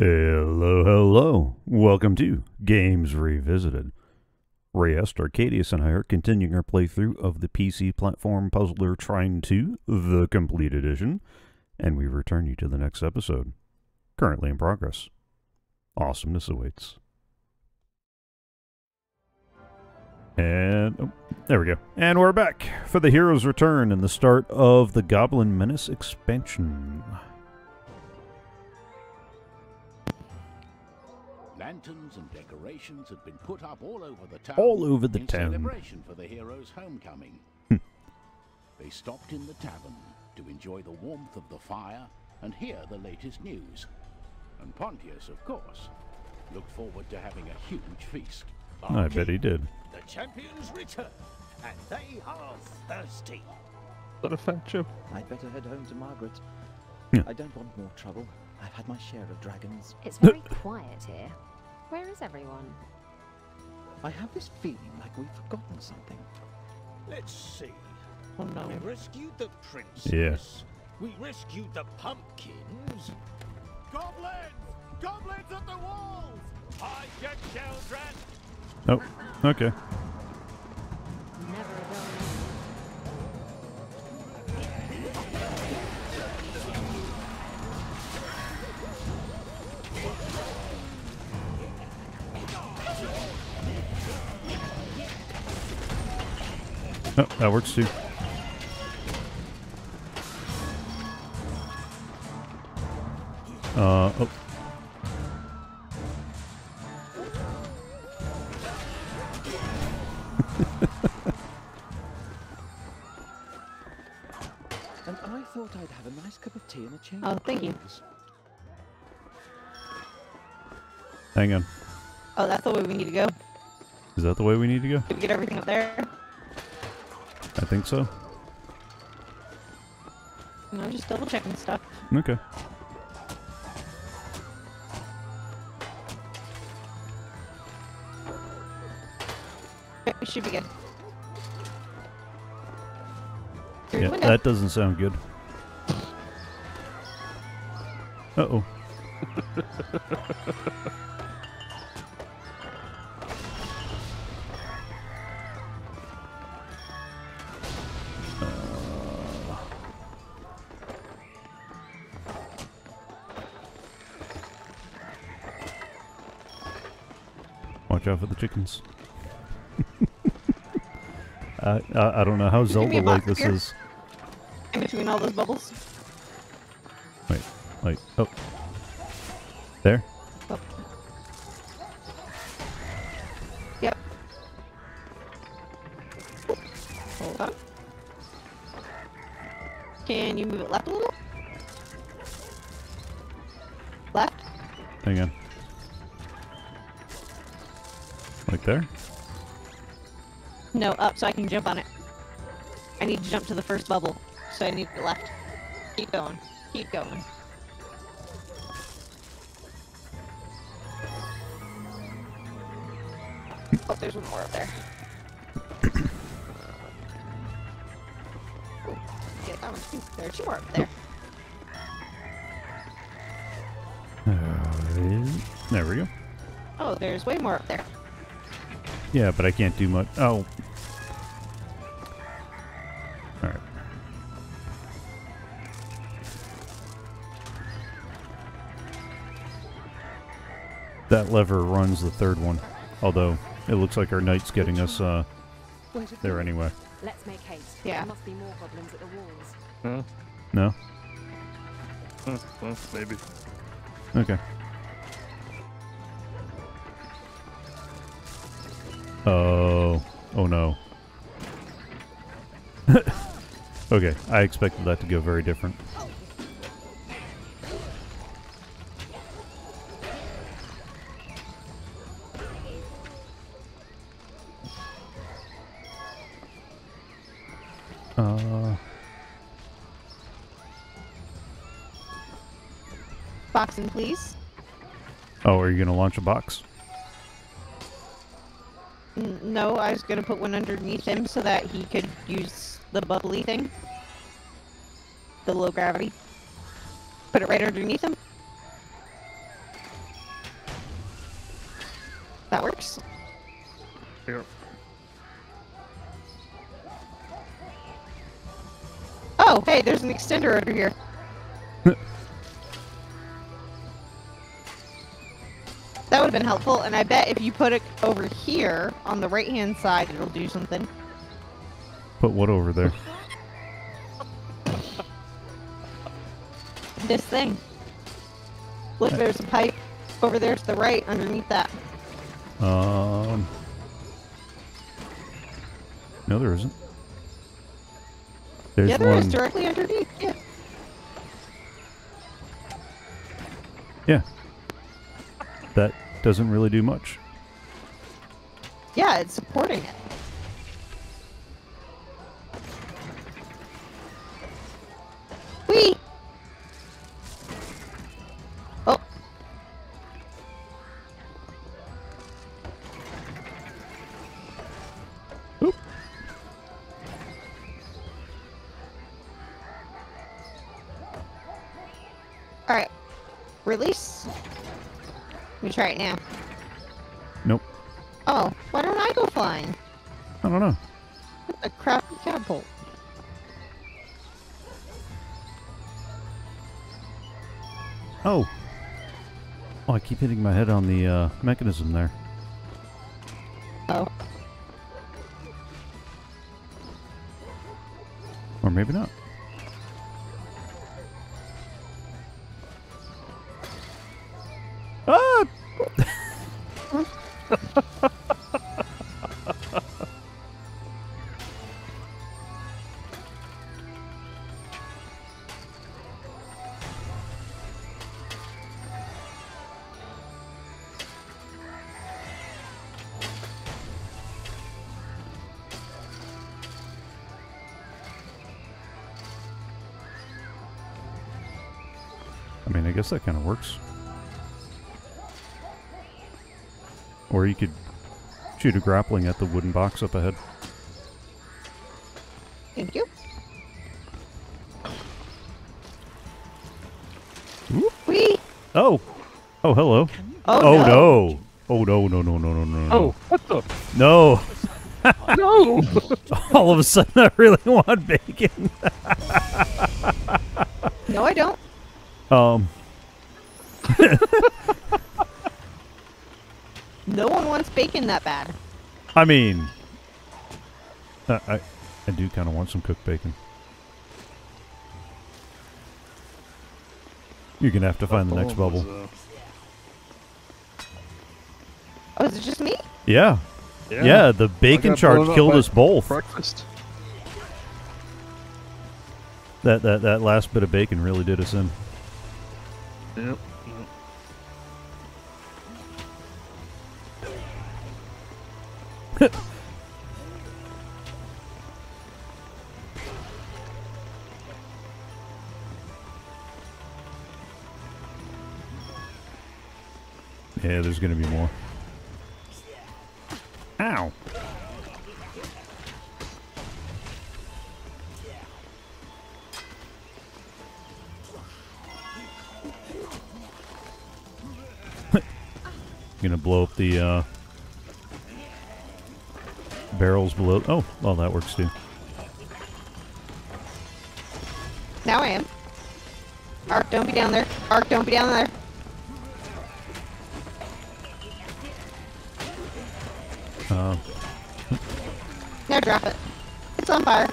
Hello, hello. Welcome to Games Revisited. Reyes, Arcaidius, and I are continuing our playthrough of the PC platform puzzler Trine 2, the complete edition, and we return you to the next episode. Currently in progress. Awesomeness awaits. And oh, there we go. And we're back for the hero's return and the start of the Goblin Menace expansion. Lanterns and decorations had been put up all over the town. All over the in town. celebration for the hero's homecoming. Hmm. they stopped in the tavern to enjoy the warmth of the fire and hear the latest news. And Pontius, of course, looked forward to having a huge feast. I bet he did. The champions return, and they are thirsty. Got a fat chip. I'd better head home to Margaret. Yeah. I don't want more trouble. I've had my share of dragons. It's very quiet here. Where is everyone? I have this feeling like we've forgotten something. Let's see. Oh no. We rescued the princess. Yeah. We rescued the pumpkins. Goblins! Goblins at the walls! Hide your children! Oh, okay. Oh, that works too. Uh, oh. And I thought I'd have a nice cup of tea and a change Oh, thank you. Hang on. Oh, that's the way we need to go. Is that the way we need to go? Did we get everything up there? I think so. No, I'm just double checking stuff. Okay. Okay, We should be good. Through Yeah, that doesn't sound good. Uh-oh. Uh, chickens. I, I I don't know how Give me a Zelda like this here. is. In between all those bubbles. Wait, like oh, there. Oh. Yep. Hold on. Can you move it left a little? Left? Hang on. There? No, up so I can jump on it. I need to jump to the first bubble, so I need to left. Keep going. Keep going. Oh, there's one more up there. Get that one too. There are two more up there. Uh, there we go. Oh, there's way more up there. Yeah, but I can't do much. Oh. Alright. That lever runs the third one. Although, it looks like our knight's getting us uh, there going? anyway. Let's make haste. Yeah. There must be more goblins at the walls. Huh? No? Huh, well, maybe. Okay. Oh. Oh no. okay, I expected that to go very different. Uh, Boxing, please. oh, are you gonna launch a box? No, I was gonna put one underneath him so that he could use the bubbly thing. The low gravity. Put it right underneath him. That works. Yep. Oh, hey, there's an extender over here. that would have been helpful, and I bet if you put it over here on the right hand side, it'll do something. Put what over there? This thing. Look, there's a pipe over there to the right underneath that. Um. No, there isn't. There's yeah, there is one. directly underneath. Yeah. Yeah. That doesn't really do much. Yeah, it's supporting it. Whee! Oh. Oop. Alright. Release. Me try it now. Nope. Oh, why don't I go flying? I don't know. A crappy catapult. Oh. Oh, I keep hitting my head on the uh, mechanism there. I mean, I guess that kind of works. Or you could shoot a grappling at the wooden box up ahead. Thank you. Whoop. Whee! Oh! Oh, hello. Oh, Oh, no. no! Oh, no, no, no, no, no, no. Oh, what the? No! No! All of a sudden, I really want bacon. No, I don't. Um, No one wants bacon that bad. I mean, I, I, I do kind of want some cooked bacon. You're gonna have to find the next Bubble bubble. was, Oh, is it just me? Yeah, yeah. the bacon charge killed us both. breakfast. That that that last bit of bacon really did us in. Yep. Yeah, there's gonna be more. Below. Oh, well, that works too. Now I am. Ark, don't be down there. Ark, don't be down there. Uh, Now drop it. It's on fire.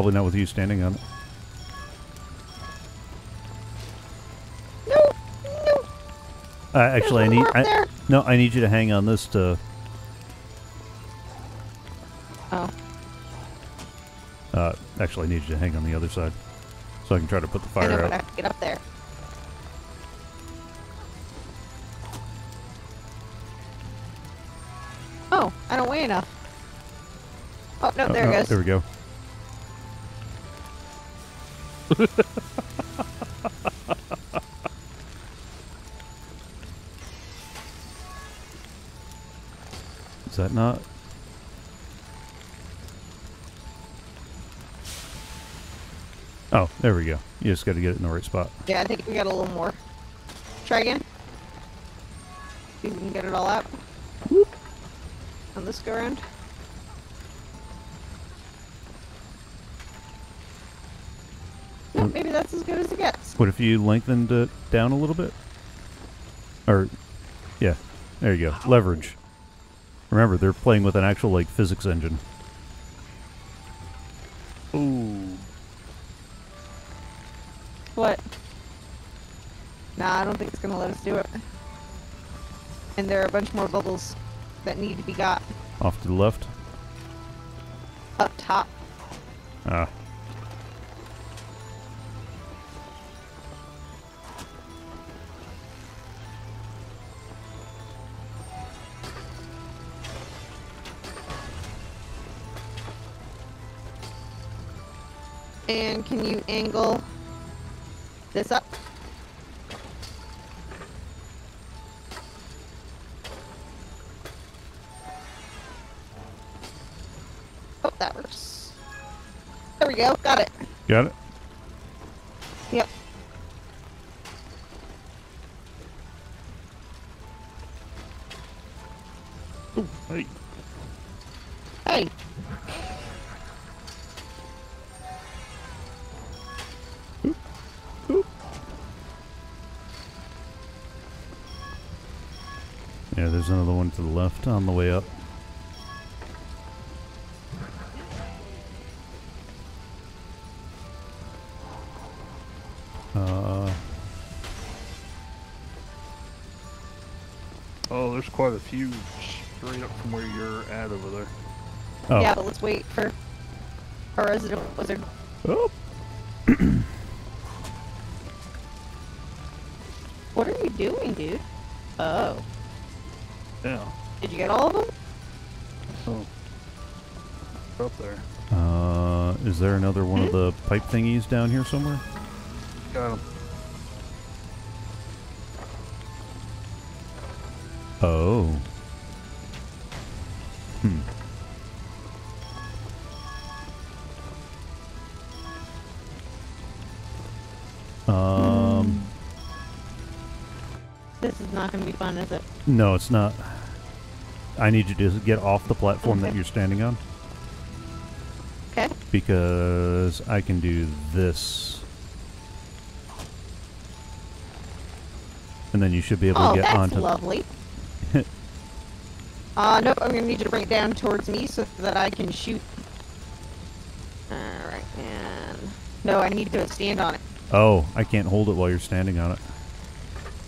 Probably not with you standing on it. No! No! Uh, actually, I need. I, no, I need you to hang on this to. Oh. Uh, actually, I need you to hang on the other side, so I can try to put the fire I out. have to get up there. Oh, I don't weigh enough. Oh no, Oh, there no, it goes. There we go. Is that not? Oh, there we go. You just got to get it in the right spot. Yeah, I think we got a little more. Try again. See if we can get it all out. On this go around. Yeah, maybe that's as good as it gets. What if you lengthened it down a little bit? Or, yeah, there you go. Leverage. Remember, they're playing with an actual like physics engine. Ooh. What? Nah, I don't think it's gonna let us do it. And there are a bunch more bubbles that need to be got Off to the left. up top. Ah. And can you angle this up? Oh, that works. There we go. Got it. Got it? Yeah, there's another one to the left on the way up. Uh, Oh, there's quite a few straight up from where you're at over there. oh. Yeah, but let's wait for our resident wizard. Oh. What are you doing, dude? Oh. Yeah. Did you get all of them? Oh. Up there. Uh, is there another one of the pipe thingies down here somewhere? Got him. Oh. Hmm. Um, This is not going to be fun, is it? No, it's not. I need you to get off the platform that you're standing on Okay. because I can do this. And then you should be able Oh, to get that's onto lovely. uh, nope, I'm going to need you to bring it down towards me so that I can shoot. Alright, and... No, I need to stand on it. Oh, I can't hold it while you're standing on it.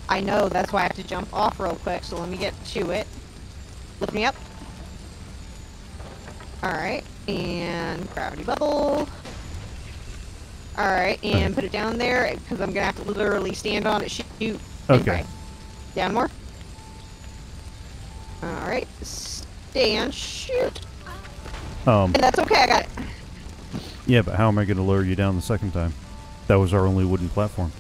I know, that's why I have to jump off real quick, so let me get to it. Lift me up. Alright, and gravity bubble. Alright, and put it down there, because I'm gonna have to literally stand on it, shoot. Okay. Down more. Alright, stand, shoot. Um, And that's okay, I got it. yeah, but how am I going to lower you down the second time? That was our only wooden platform.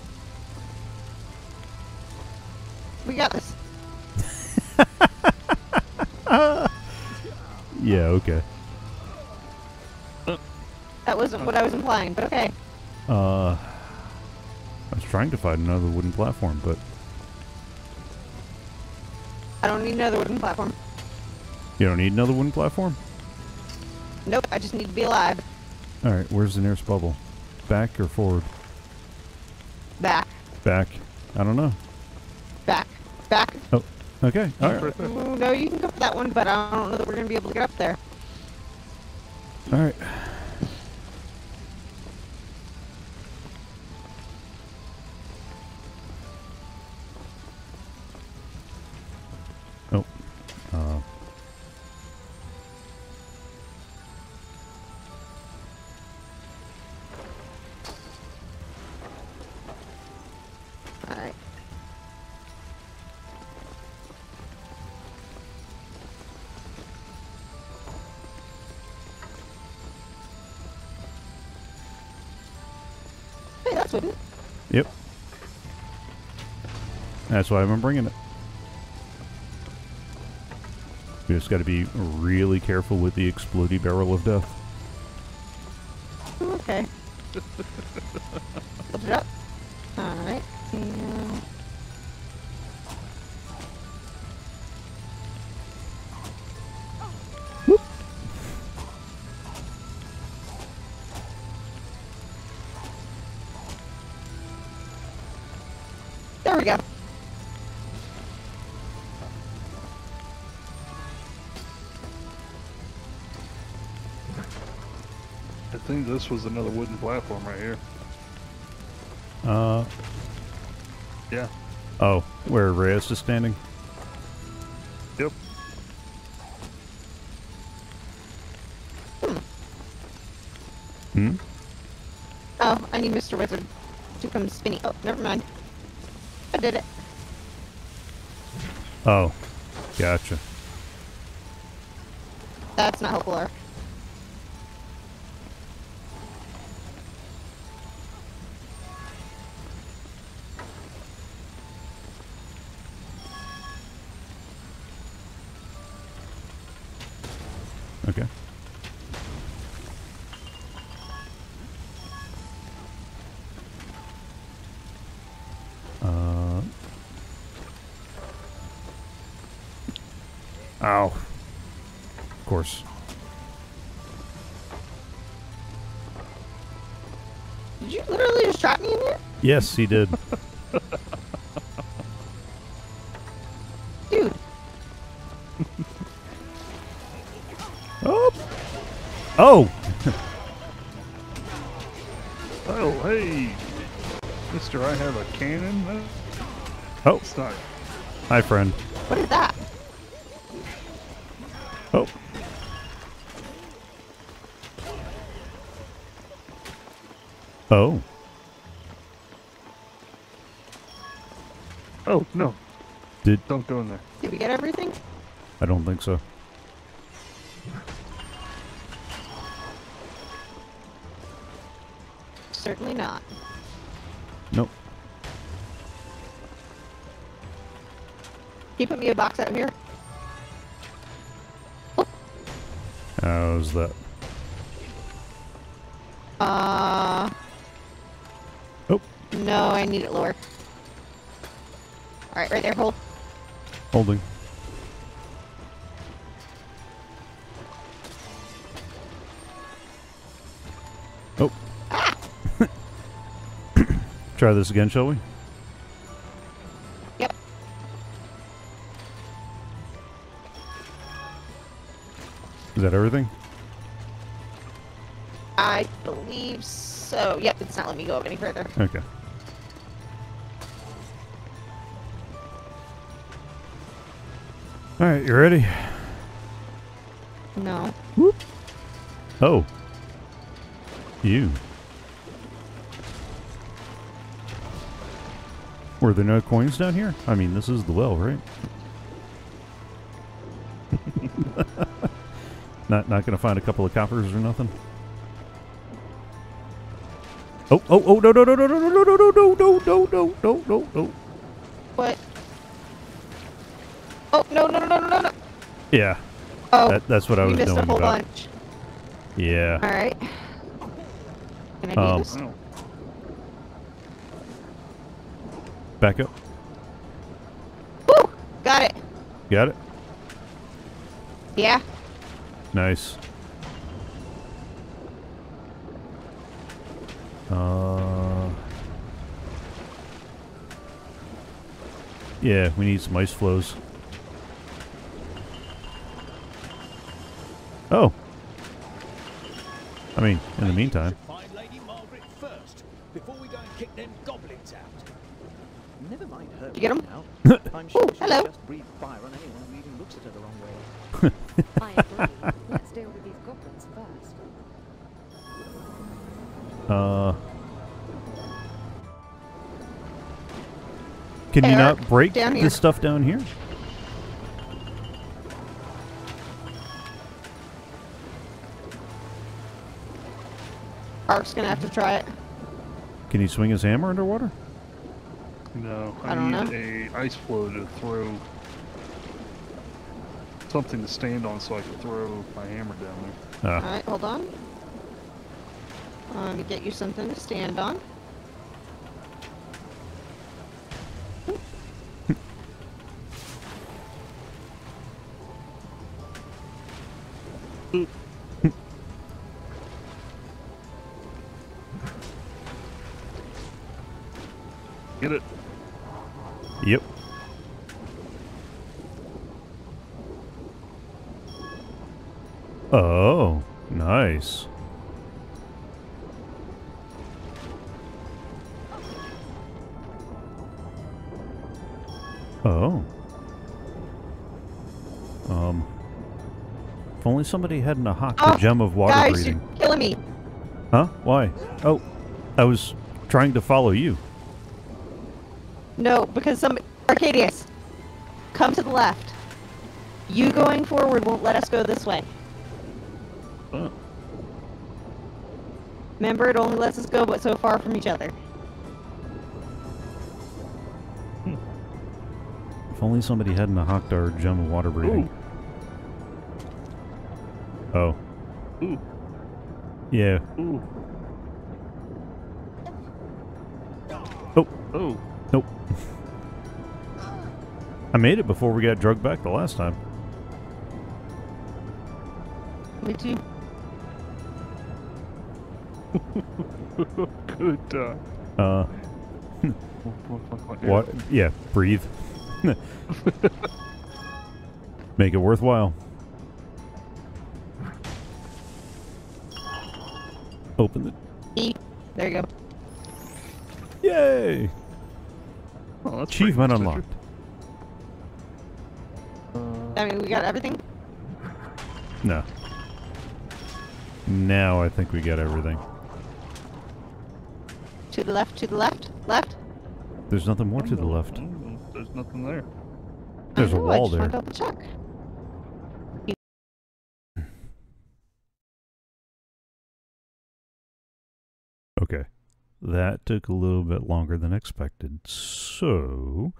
Yeah, okay. That wasn't what I was implying, but okay. Uh, I was trying to find another wooden platform, but I don't need another wooden platform. you don't need another wooden platform? Nope, I just need to be alive. Alright, where's the nearest bubble? Back or forward? Back, Back. I don't know. back, back. Okay, alright. Right there. Ooh, no, you can go for that one, but I don't know that we're gonna be able to get up there. Alright. Yep. That's why I've been bringing it. We just got to be really careful with the explodey barrel of death. Okay. Think this was another wooden platform right here. Uh, Yeah. oh, where Reyes is standing? Yep. Hmm? Oh, I need Mr. Wizard to come spinny. Oh, never mind. I did it. Oh, gotcha. That's not helpful. Okay. Uh. Ow. Of course. Did you literally just trap me in here? Yes, he did. Hi, friend. what is that? Oh. Oh. Oh, no. Did Don't go in there. Did we get everything? I don't think so. Certainly not. Can you put me a box out here? How's that? Uh, Oh, no, I need it lower. Alright, right there, hold. holding. Oh. Try this again, shall we? Is that everything? I believe so. Yep, it's not letting me go up any further. Okay. All right, you ready? No. Whoop. Oh. You. Were there no coins down here? I mean, this is the well, right? not not gonna find a couple of coppers or nothing. Oh oh oh no no no no no no no no no no no no no no no. What? Oh, no, no, no, no, no, no. Yeah, Oh, that, that's what I you was missed a whole about. bunch. Yeah. Alright. Can I do Um, this? Oh. Back up. Woo! Got it. Got it. Yeah. Nice. Uh, yeah, we need some ice floes. Oh. I mean, in the meantime. Should find Lady Margaret first, before we go and kick them goblins out. Never mind her. You get 'em? now. I'm sure Ooh, hello. just breathe fire on anyone who even looks at her the wrong way. Can you not break down this stuff down here? Ark's gonna have to try it. Can he swing his hammer underwater? No, I I, don't need a ice floe to throw something to stand on so I can throw my hammer down there. Ah, Alright, hold on. Let me get you something to stand on. If only somebody hadn't a hawk the Oh, gem of water Guys, breathing. you're killing me. Huh? Why? Oh, I was trying to follow you. No, because some Arcaidius, come to the left. You going forward won't let us go this way. Oh. Remember, it only lets us go but so far from each other. Hmm. If only somebody hadn't a hawked our gem of water breathing. Oh. Ooh. Yeah. Ooh. Oh. Oh. Nope. I made it before we got drugged back the last time. Me too. Good. Uh, Uh, what? Yeah, breathe. Make it worthwhile. Open the. E. There you go. Yay! Oh, that's Achievement unlocked. I mean, we got everything. No. Now I think we got everything. To the left, to the left, left. There's nothing more to the left. There's nothing there. There's I a know, wall I just wanted there. to double check. Okay. That took a little bit longer than expected. So,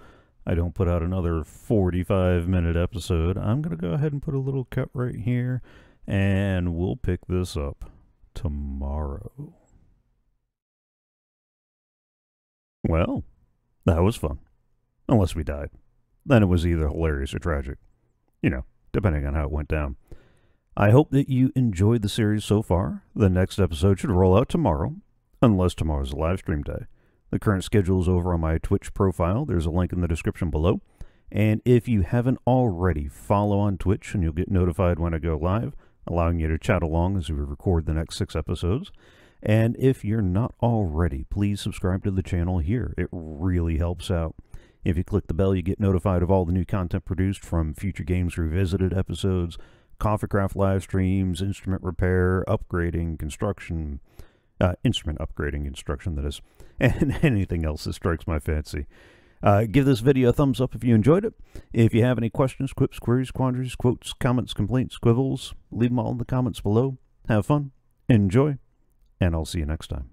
I don't put out another 45 minute episode. I'm going to go ahead and put a little cut right here, and we'll pick this up tomorrow. Well, that was fun. Unless we died. Then it was either hilarious or tragic. You know, depending on how it went down. I hope that you enjoyed the series so far. The next episode should roll out tomorrow, unless tomorrow's a live stream day. The current schedule is over on my Twitch profile. There's a link in the description below. And if you haven't already, follow on Twitch and you'll get notified when I go live, allowing you to chat along as we record the next six episodes. And if you're not already, please subscribe to the channel here. It really helps out. If you click the bell, you get notified of all the new content produced from Future Games Revisited episodes, CoffeeCraft live streams, instrument repair, upgrading, construction, uh, instrument upgrading instruction, that is, and anything else that strikes my fancy. Uh, give this video a thumbs up if you enjoyed it. If you have any questions, quips, queries, quandaries, quotes, comments, complaints, quibbles, leave them all in the comments below. Have fun, enjoy, and I'll see you next time.